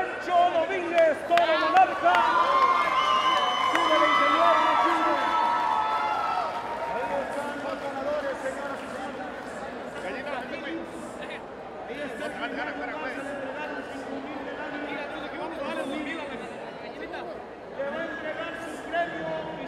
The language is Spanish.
Pancho Domínguez, toro el. Ahí están los ganadores, señoras y señores. Ahí están Le va a entregar su premio.